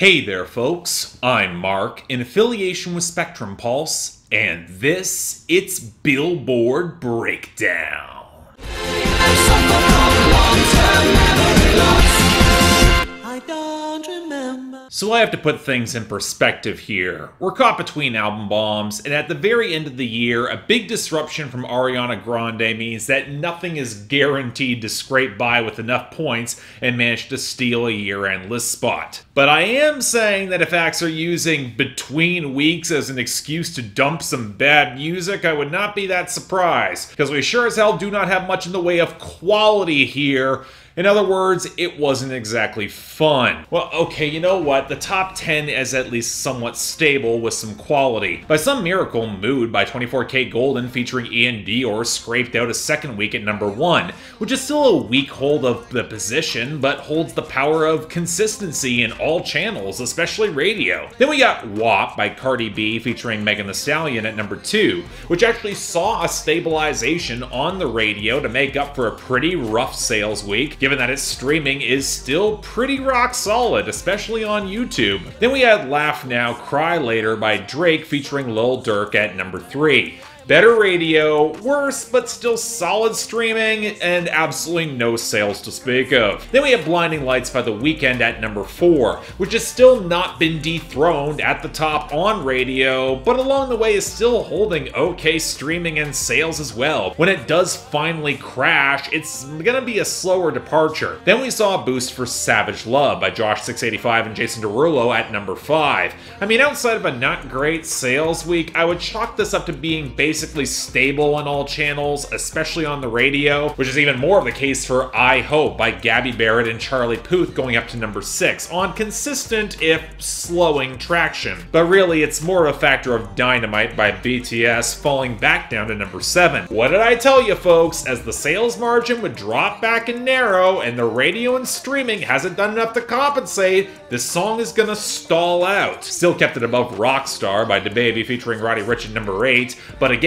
Hey there, folks. I'm Mark, in affiliation with Spectrum Pulse, and this it's Billboard Breakdown. I. So I have to put things in perspective here. We're caught between album bombs, and at the very end of the year, a big disruption from Ariana Grande means that nothing is guaranteed to scrape by with enough points and manage to steal a year-end list spot. But I am saying that if acts are using between weeks as an excuse to dump some bad music, I would not be that surprised, because we sure as hell do not have much in the way of quality here. In other words, it wasn't exactly fun. Well, okay, you know what? The top 10 is at least somewhat stable with some quality. By some miracle, Mood by 24kGoldn featuring Ian Dior scraped out a second week at number 1, which is still a weak hold of the position, but holds the power of consistency in all channels, especially radio. Then we got WAP by Cardi B featuring Megan Thee Stallion at number 2, which actually saw a stabilization on the radio to make up for a pretty rough sales week, given that its streaming is still pretty rock solid, especially on YouTube. Then we had Laugh Now, Cry Later by Drake featuring Lil Durk at number 3. Better radio, worse but still solid streaming, and absolutely no sales to speak of. Then we have Blinding Lights by The Weeknd at number 4, which has still not been dethroned at the top on radio, but along the way is still holding okay streaming and sales as well. When it does finally crash, it's gonna be a slower departure. Then we saw a boost for Savage Love by Jawsh 685 and Jason Derulo at number 5. I mean, outside of a not great sales week, I would chalk this up to being basically stable on all channels, especially on the radio, which is even more of the case for I Hope by Gabby Barrett and Charlie Puth going up to number 6 on consistent, if slowing, traction. But really, it's more of a factor of Dynamite by BTS falling back down to number 7. What did I tell you, folks? As the sales margin would drop back and narrow, and the radio and streaming hasn't done enough to compensate, this song is gonna stall out. Still kept it above Rockstar by DaBaby featuring Roddy Ricch at number 8, but again,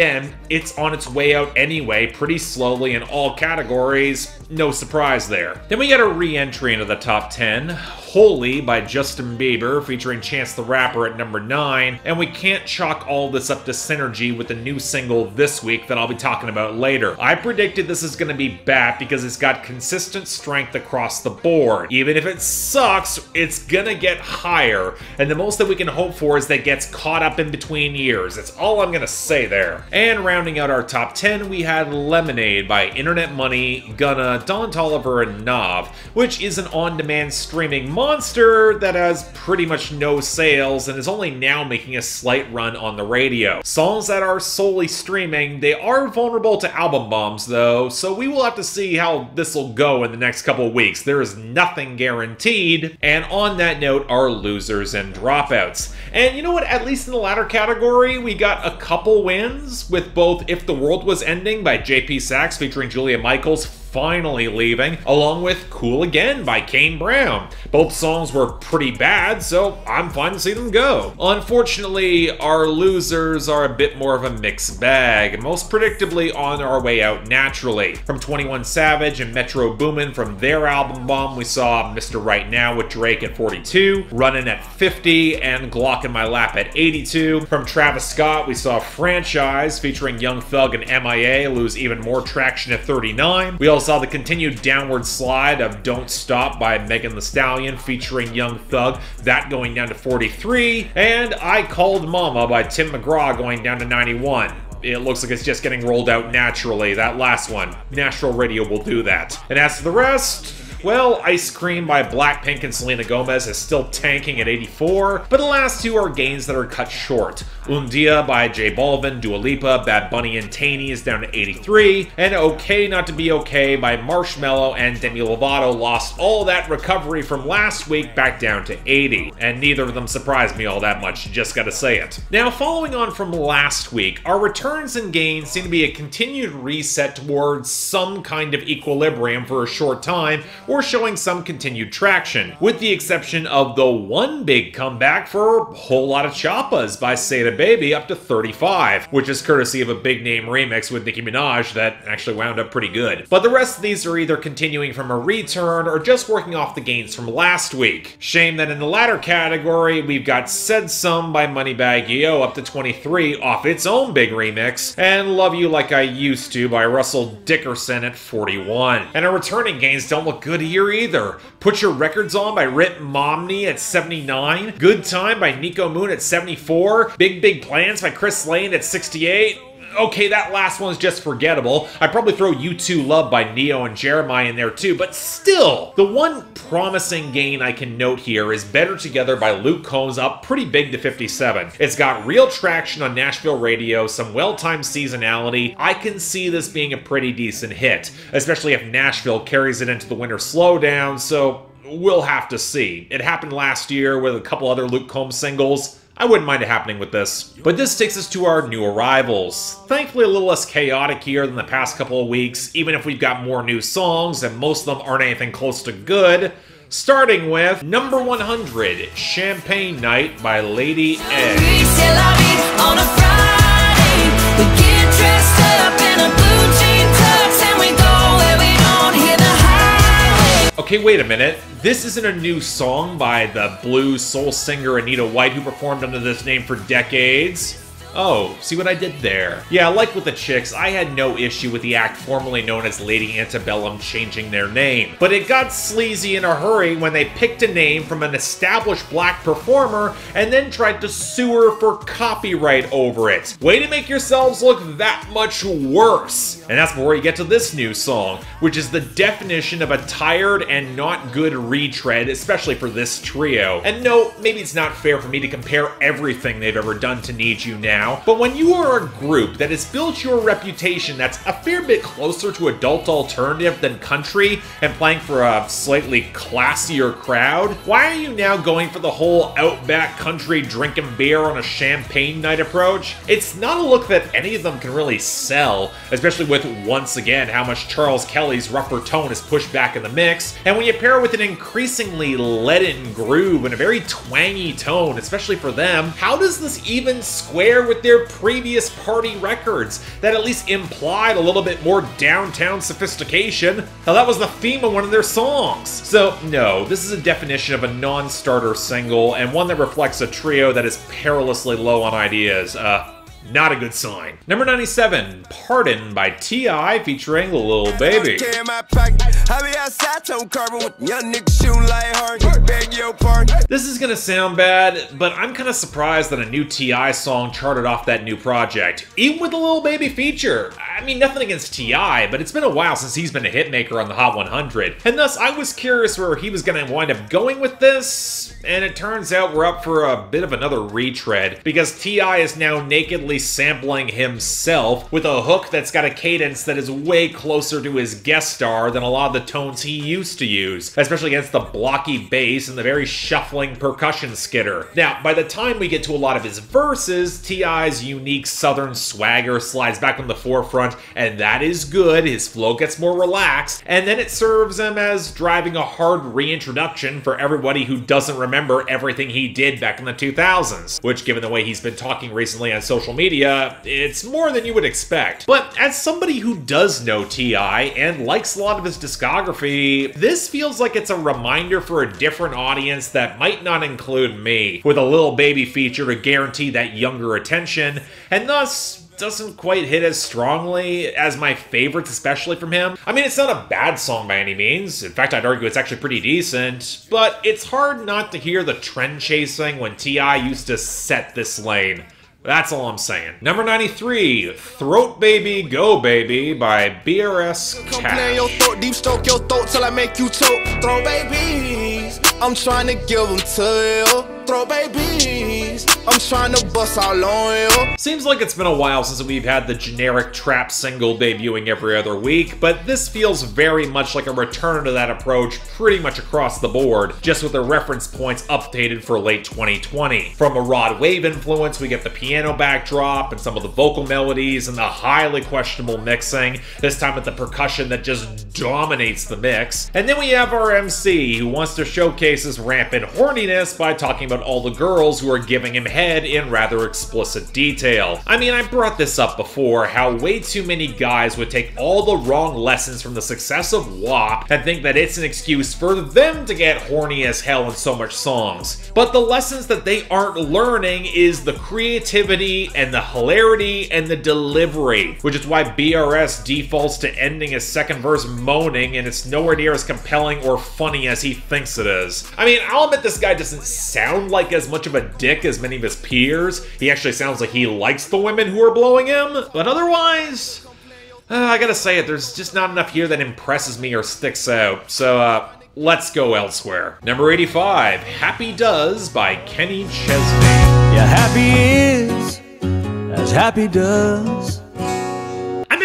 it's on its way out anyway, pretty slowly in all categories. No surprise there. Then we get a re entry into the top 10. Holy by Justin Bieber featuring Chance the Rapper at number 9, and we can't chalk all this up to synergy with the new single this week that I'll be talking about later. I predicted this is going to be bad because it's got consistent strength across the board. Even if it sucks, it's gonna get higher, and the most that we can hope for is that it gets caught up in between years. That's all I'm gonna say there. And rounding out our top 10, we had Lemonade by Internet Money, Gunna, Don Toliver, and Nav, which is an on-demand streaming monster that has pretty much no sales and is only now making a slight run on the radio. Songs that are solely streaming, they are vulnerable to album bombs though, so we will have to see how this will go in the next couple weeks. There is nothing guaranteed. And on that note, our losers and dropouts. And you know what? At least in the latter category, we got a couple wins with both If the World Was Ending by JP Saxe featuring Julia Michaels finally leaving, along with Cool Again by Kane Brown. Both songs were pretty bad, so I'm fine to see them go. Unfortunately, our losers are a bit more of a mixed bag, most predictably on our way out naturally. From 21 Savage and Metro Boomin from their album Bomb, we saw Mr. Right Now with Drake at 42, Running at 50, and Glock in My Lap at 82. From Travis Scott, we saw Franchise featuring Young Thug and MIA lose even more traction at 39. We also saw the continued downward slide of Don't Stop by Megan Thee Stallion featuring Young Thug, that going down to 43, and I Called Mama by Tim McGraw going down to 91 it looks like it's just getting rolled out naturally. That last one. Natural radio will do that. And as for the rest, well, Ice Cream by Blackpink and Selena Gomez is still tanking at 84, but the last two are gains that are cut short. Un Dia by J Balvin, Dua Lipa, Bad Bunny, and Tainy is down to 83, and Okay Not to Be Okay by Marshmello and Demi Lovato lost all that recovery from last week back down to 80, and neither of them surprised me all that much, just gotta say it. Now, following on from last week, our returns and gains seem to be a continued reset towards some kind of equilibrium for a short time, or showing some continued traction, with the exception of the one big comeback for a Whole lot of Choppas by Sada Baby up to 35, which is courtesy of a big name remix with Nicki Minaj that actually wound up pretty good. But the rest of these are either continuing from a return or just working off the gains from last week. Shame that in the latter category, we've got Said Some by Moneybagg Yo up to 23 off its own big remix, and Love You Like I Used To by Russell Dickerson at 41. And our returning gains don't look good here either. Put Your Records On by Ritt Momney at 79, Good Time by Niko Moon at 74, Big Big Plans by Chris Lane at 68, okay, that last one's just forgettable. I'd probably throw U2 Love by Ne-Yo and Jeremih in there too, but still, the one promising gain I can note here is Better Together by Luke Combs up pretty big to 57. It's got real traction on Nashville radio, some well-timed seasonality. I can see this being a pretty decent hit, especially if Nashville carries it into the winter slowdown, so we'll have to see. It happened last year with a couple other Luke Combs singles. I wouldn't mind it happening with this. But this takes us to our new arrivals. Thankfully a little less chaotic here than the past couple of weeks, even if we've got more new songs, and most of them aren't anything close to good. Starting with number 100, Champagne Night by Lady A. Okay, wait a minute. This isn't a new song by the blues soul singer Anita White who performed under this name for decades. Oh, see what I did there? Yeah, like with the Chicks, I had no issue with the act formerly known as Lady Antebellum changing their name. But it got sleazy in a hurry when they picked a name from an established black performer and then tried to sue her for copyright over it. Way to make yourselves look that much worse. And that's before you get to this new song, which is the definition of a tired and not good retread, especially for this trio. And no, maybe it's not fair for me to compare everything they've ever done to Need You Now, but when you are a group that has built your reputation that's a fair bit closer to adult alternative than country and playing for a slightly classier crowd, why are you now going for the whole outback country drinking beer on a champagne night approach? It's not a look that any of them can really sell, especially with, once again, how much Charles Kelley's rougher tone is pushed back in the mix, and when you pair it with an increasingly leaden groove and a very twangy tone, especially for them, how does this even square with with their previous party records that at least implied a little bit more downtown sophistication. Now, that was the theme of one of their songs. So, no, this is a definition of a non starter single and one that reflects a trio that is perilously low on ideas. Uh, not a good sign. Number 97, Pardon by T.I. featuring Lil Baby. This is gonna sound bad, but I'm kinda surprised that a new T.I. song charted off that new project, even with the Lil Baby feature. I mean, nothing against T.I., but it's been a while since he's been a hitmaker on the Hot 100, and thus I was curious where he was gonna wind up going with this, and it turns out we're up for a bit of another retread, because T.I. is now nakedly sampling himself with a hook that's got a cadence that is way closer to his guest star than a lot of the tones he used to use, especially against the blocky bass and the very shuffling percussion skitter. Now, by the time we get to a lot of his verses, T.I.'s unique southern swagger slides back on the forefront, and that is good. His flow gets more relaxed, and then it serves him as driving a hard reintroduction for everybody who doesn't remember everything he did back in the 2000s, which, given the way he's been talking recently on social media, it's more than you would expect. But as somebody who does know T.I. and likes a lot of his discography, this feels like it's a reminder for a different audience that might not include me, with a Lil Baby feature to guarantee that younger attention, and thus doesn't quite hit as strongly as my favorites, especially from him. I mean, it's not a bad song by any means. In fact, I'd argue it's actually pretty decent, but it's hard not to hear the trend chasing when T.I. used to set this lane. That's all I'm saying. Number 93, Throat Baby Go Baby by BRS Kash. your throat, deep stroke your throat till I make you choke. Throw babies, I'm trying to give them to you. Throw babies, I'm trying to bust all on you. Seems like it's been a while since we've had the generic trap single debuting every other week, but this feels very much like a return to that approach pretty much across the board, just with the reference points updated for late 2020. From a Rod Wave influence, we get the piano backdrop and some of the vocal melodies and the highly questionable mixing, this time with the percussion that just dominates the mix. And then we have our MC, who wants to showcase his rampant horniness by talking about all the girls who are giving him head in rather explicit detail. I mean, I brought this up before, how way too many guys would take all the wrong lessons from the success of WAP and think that it's an excuse for them to get horny as hell in so much songs. But the lessons that they aren't learning is the creativity and the hilarity and the delivery, which is why BRS defaults to ending his second verse moaning and it's nowhere near as compelling or funny as he thinks it is. I mean, I'll admit this guy doesn't sound like as much of a dick as many of his peers. He actually sounds like he likes the women who are blowing him, but otherwise, uh, I gotta say it, there's just not enough here that impresses me or sticks out. So, uh, let's go elsewhere. Number 85, Happy Does by Kenny Chesney. Yeah, happy is as happy does.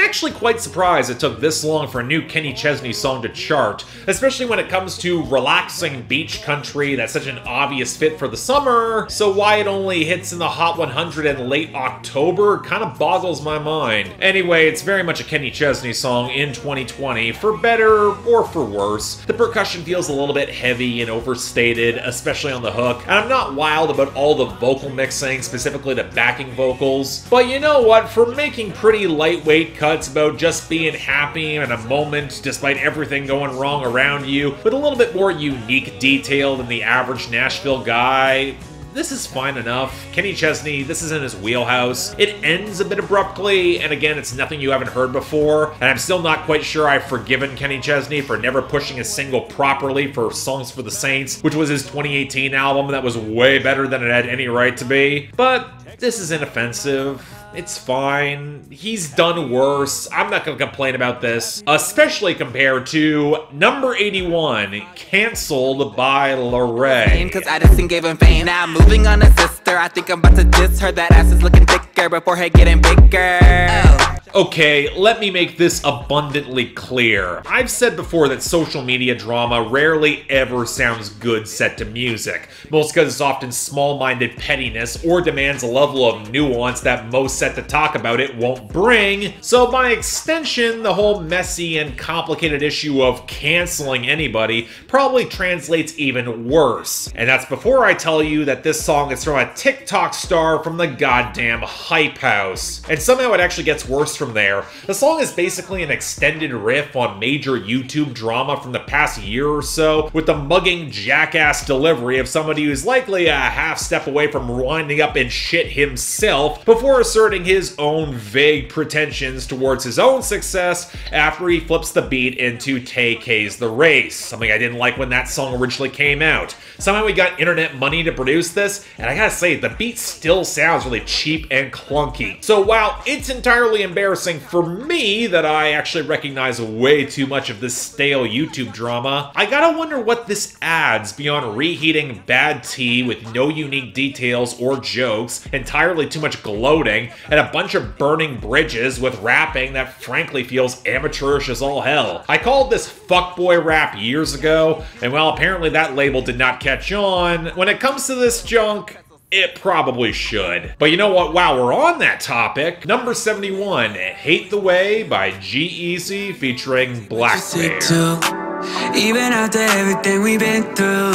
Actually quite surprised it took this long for a new Kenny Chesney song to chart, especially when it comes to relaxing beach country that's such an obvious fit for the summer, so why it only hits in the Hot 100 in late October kind of boggles my mind. Anyway, it's very much a Kenny Chesney song in 2020, for better or for worse. The percussion feels a little bit heavy and overstated, especially on the hook, and I'm not wild about all the vocal mixing, specifically the backing vocals, but you know what, for making pretty lightweight cuts about just being happy in a moment despite everything going wrong around you, with a little bit more unique detail than the average Nashville guy. This is fine enough. Kenny Chesney, this is in his wheelhouse. It ends a bit abruptly, and again, it's nothing you haven't heard before, and I'm still not quite sure I've forgiven Kenny Chesney for never pushing a single properly for Songs for the Saints, which was his 2018 album that was way better than it had any right to be. But this is inoffensive. It's fine. He's done worse. I'm not gonna complain about this, especially compared to number 81, Cancelled by Larray. Cause Addison gave him fame. Now I'm moving on a sister. I think I'm about to diss her. That ass is looking thicker before her getting bigger. Oh. Okay, let me make this abundantly clear. I've said before that social media drama rarely ever sounds good set to music, most because it's often small minded pettiness or demands a level of nuance that most set to talk about it won't bring. So, by extension, the whole messy and complicated issue of canceling anybody probably translates even worse. And that's before I tell you that this song is from a TikTok star from the goddamn Hype House. And somehow it actually gets worse from there. The song is basically an extended riff on major YouTube drama from the past year or so, with the mugging jackass delivery of somebody who's likely a half step away from winding up in shit himself before asserting his own vague pretensions towards his own success after he flips the beat into Tay K's The Race, something I didn't like when that song originally came out. Somehow we got internet money to produce this, and I gotta say, the beat still sounds really cheap and clunky. So while it's entirely embarrassing for me that I actually recognize way too much of this stale YouTube drama, I gotta wonder what this adds beyond reheating bad tea with no unique details or jokes, entirely too much gloating, and a bunch of burning bridges with rapping that frankly feels amateurish as all hell. I called this fuckboy rap years ago, and well, apparently that label did not catch on. When it comes to this junk, it probably should. But you know what? While we're on that topic, number 71, Hate the Way by G-Eazy featuring Black Bear. Even after everything we've been through,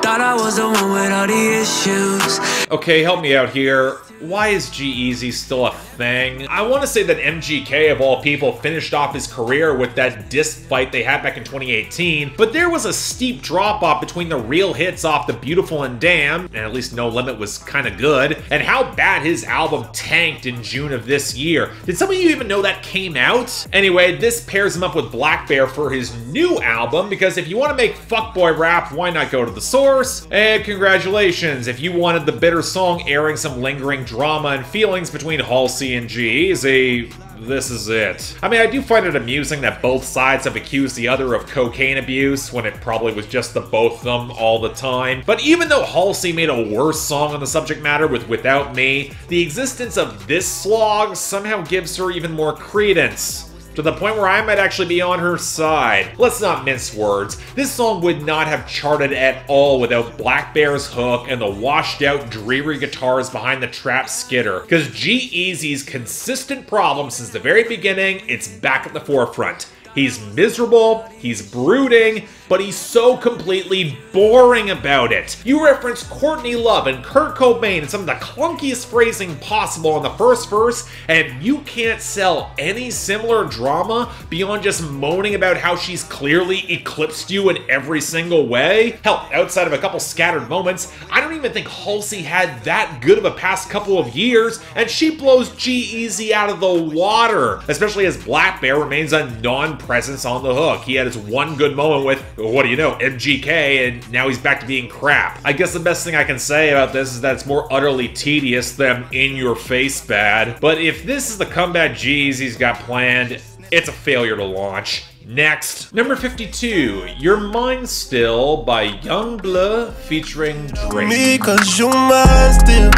thought I was the one with all the issues. Okay, help me out here. Why is G-Eazy still a thing? I want to say that MGK, of all people, finished off his career with that disc fight they had back in 2018, but there was a steep drop off between the real hits off The Beautiful and Damn, and at least No Limit was kind of good, and how bad his album tanked in June of this year. Did some of you even know that came out? Anyway, this pairs him up with blackbear for his new album, because if you want to make fuckboy rap, why not go to the source? And congratulations, if you wanted the bitter song airing some lingering drama and feelings between Halsey and G-Eazy, this is it. I mean, I do find it amusing that both sides have accused the other of cocaine abuse when it probably was just the both of them all the time. But even though Halsey made a worse song on the subject matter with Without Me, the existence of this slog somehow gives her even more credence to the point where I might actually be on her side. Let's not mince words. This song would not have charted at all without blackbear's hook and the washed out, dreary guitars behind the trap skitter. Because G-Eazy's consistent problem since the very beginning, it's back at the forefront. He's miserable, he's brooding, but he's so completely boring about it. You reference Courtney Love and Kurt Cobain and some of the clunkiest phrasing possible in the first verse, and you can't sell any similar drama beyond just moaning about how she's clearly eclipsed you in every single way. Hell, outside of a couple scattered moments, I don't even think Halsey had that good of a past couple of years, and she blows G-Eazy out of the water, especially as blackbear remains a non presence on the hook. He had his one good moment with, what do you know, MGK, and now he's back to being crap. I guess the best thing I can say about this is that it's more utterly tedious than in your face bad. But if this is the comeback G's he's got planned, it's a failure to launch. Next, number 52, Your Mind Still by Yung Bleu featuring Drake. Me, cause you mine still.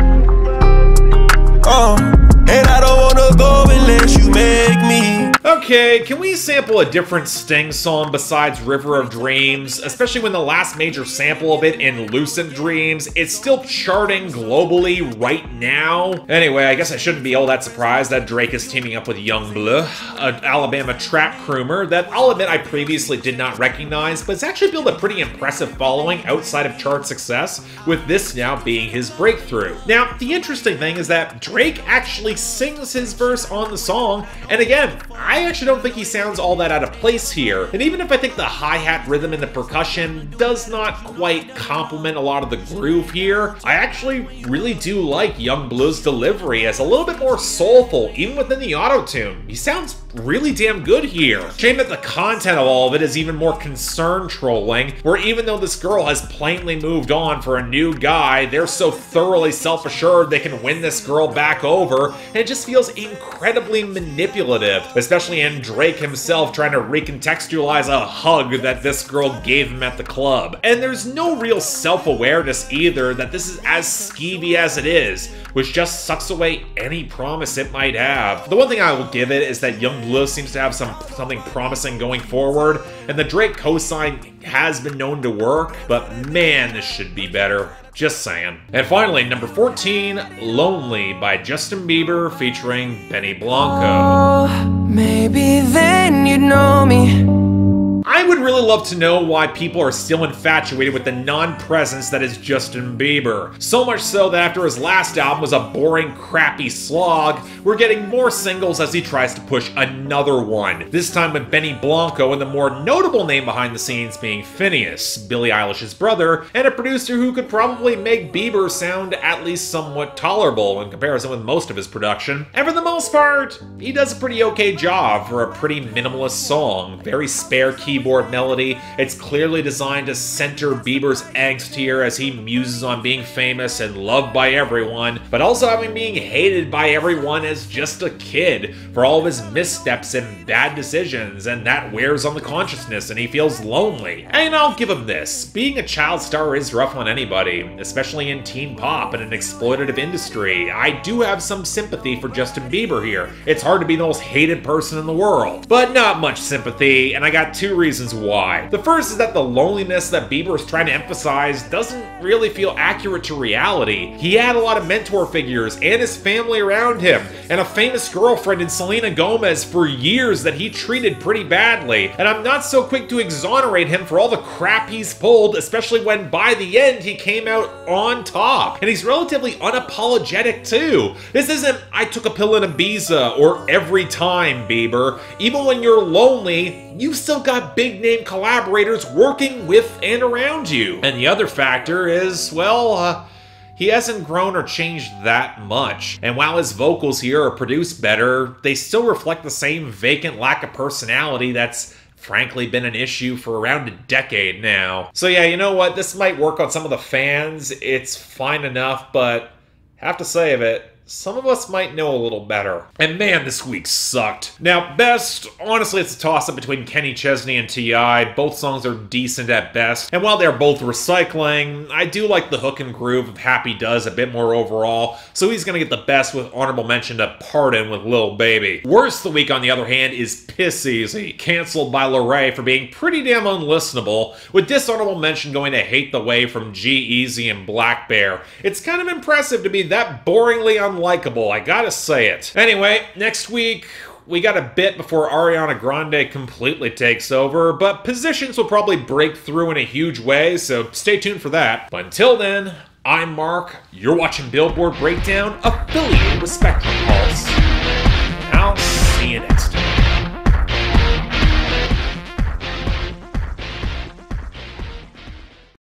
Uh, and I don't wanna go. Okay, can we sample a different Sting song besides River of Dreams? Especially when the last major sample of it in Lucid Dreams, it's still charting globally right now. Anyway, I guess I shouldn't be all that surprised that Drake is teaming up with Yung Bleu, an Alabama trap croomer that I'll admit I previously did not recognize, but it's actually built a pretty impressive following outside of chart success, with this now being his breakthrough. Now, the interesting thing is that Drake actually sings his verse on the song, and again, I actually don't think he sounds all that out of place here. And even if I think the hi-hat rhythm and the percussion does not quite complement a lot of the groove here, I actually really do like Yung Bleu's delivery as a little bit more soulful, even within the auto-tune. He sounds really damn good here. Shame that the content of all of it is even more concern trolling, where even though this girl has plainly moved on for a new guy, they're so thoroughly self-assured they can win this girl back over, and it just feels incredibly manipulative, especially in Drake himself trying to recontextualize a hug that this girl gave him at the club. And there's no real self-awareness either that this is as skeevy as it is, which just sucks away any promise it might have. The one thing I will give it is that Yung Bleu seems to have some something promising going forward, and the Drake cosign has been known to work, but man, this should be better. Just saying. And finally, number 14, Lonely by Justin Bieber featuring Benny Blanco. Oh, maybe then you'd know me. I would really love to know why people are still infatuated with the non-presence that is Justin Bieber. So much so that after his last album was a boring, crappy slog, we're getting more singles as he tries to push another one. This time with Benny Blanco and the more notable name behind the scenes being Finneas, Billie Eilish's brother, and a producer who could probably make Bieber sound at least somewhat tolerable in comparison with most of his production. And for the most part, he does a pretty okay job for a pretty minimalist song. Very spare keyboard melody. It's clearly designed to center Bieber's angst here as he muses on being famous and loved by everyone, but also having being hated by everyone as just a kid for all of his missteps and bad decisions, and that wears on the consciousness and he feels lonely. And I'll give him this. Being a child star is rough on anybody, especially in teen pop and an exploitative industry. I do have some sympathy for Justin Bieber here. It's hard to be the most hated person in the world, but not much sympathy, and I got two reasons why. The first is that the loneliness that Bieber is trying to emphasize doesn't really feel accurate to reality. He had a lot of mentor figures and his family around him, and a famous girlfriend in Selena Gomez for years that he treated pretty badly. And I'm not so quick to exonerate him for all the crap he's pulled, especially when by the end he came out on top. And he's relatively unapologetic too. This isn't I took a pill in Ibiza or every time, Bieber. Even when you're lonely, you've still got big name collaborators working with and around you. And the other factor is, well, uh, he hasn't grown or changed that much. And while his vocals here are produced better, they still reflect the same vacant lack of personality that's frankly been an issue for around a decade now. So yeah, you know what? This might work on some of the fans. It's fine enough, but have to say of it, some of us might know a little better. And man, this week sucked. Now, best, honestly, it's a toss up between Kenny Chesney and T.I. Both songs are decent at best. And while they're both recycling, I do like the hook and groove of Happy Does a bit more overall, so he's gonna get the best with honorable mention to Pardon with Lil Baby. Worst the week, on the other hand, is Piss Easy, cancelled by Larray for being pretty damn unlistenable, with dishonorable mention going to Hate the Way from G-Eazy and blackbear. It's kind of impressive to be that boringly unlikable, I gotta say it. Anyway, next week, we got a bit before Ariana Grande completely takes over, but positions will probably break through in a huge way, so stay tuned for that. But until then, I'm Mark, you're watching Billboard Breakdown, affiliated with Spectrum Pulse.